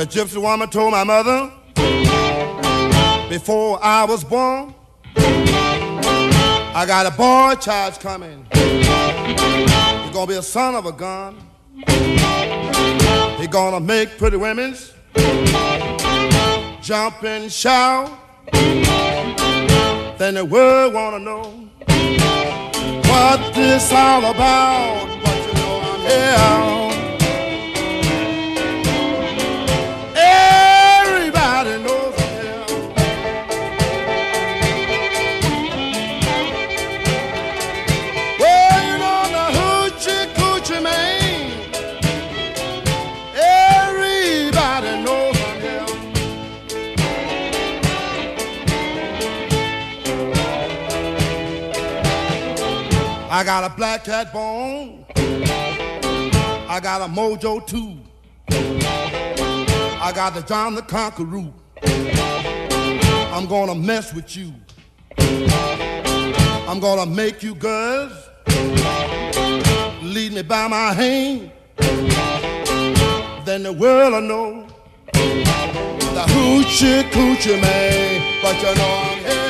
The gypsy woman told my mother before I was born, I got a boy child coming. He's gonna be a son of a gun. He's gonna make pretty women's jump and shout. Then the world wanna know what this all about. But you know I'm here. I got a black cat bone. I got a mojo too. I got the John the Conqueror. I'm gonna mess with you. I'm gonna make you girls lead me by my hand. Then the world will know the hoochie coochie man. But you know